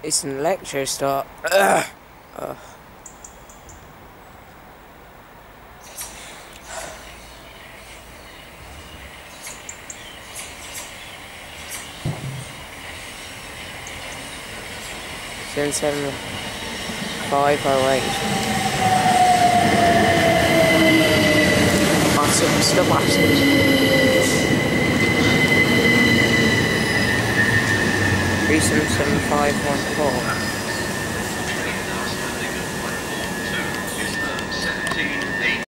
It's an Electrostar. Ugh. Ugh. Seven seven five oh eight. Awesome, still watching. Three seven seven five one four.